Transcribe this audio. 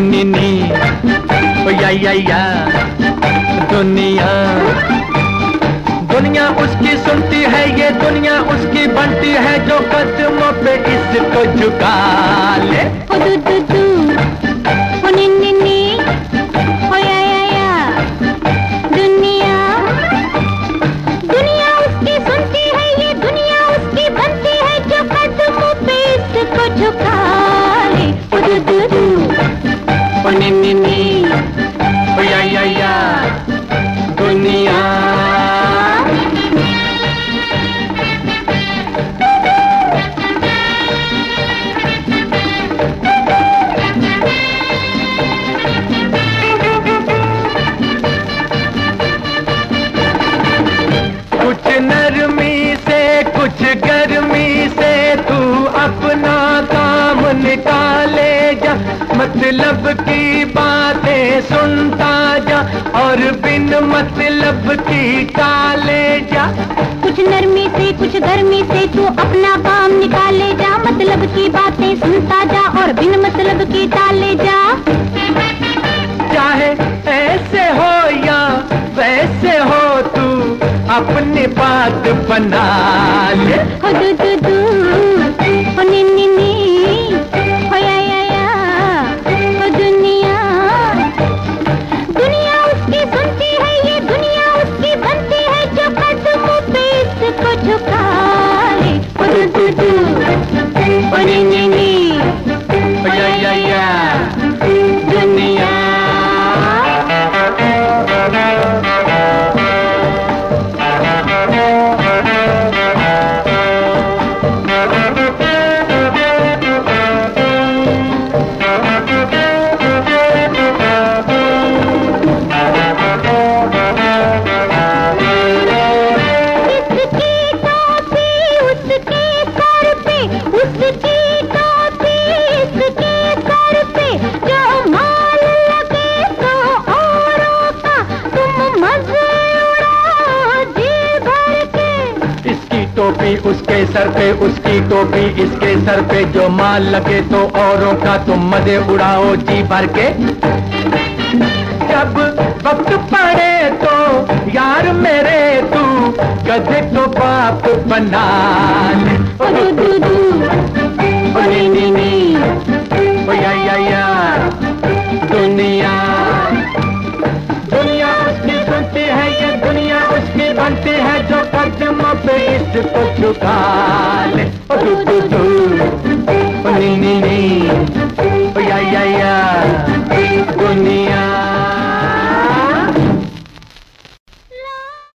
नी नी या या या, दुनिया। दुनिया उसकी सुनती है, ये दुनिया उसकी बनती है, जो कदमों पे इसको झुका ले। अपना काम निकाले जा मतलब की बातें सुनता जा और बिन मतलब की टाले जा। कुछ नरमी से कुछ गर्मी से तू अपना काम निकाले जा मतलब की बातें सुनता जा और बिन मतलब की टाले जा। चाहे ऐसे हो या वैसे हो तू अपनी बात बना ले। टोपी उसके सर पे उसकी टोपी इसके सर पे जो माल लगे तो औरों का तुम मज़े उड़ाओ जी भर के। जब वक्त पड़े तो यार मेरे तू गधे को बाप बना ले। बनते हैं जो कदम पे इसको झुका ले ओ नी नी नी।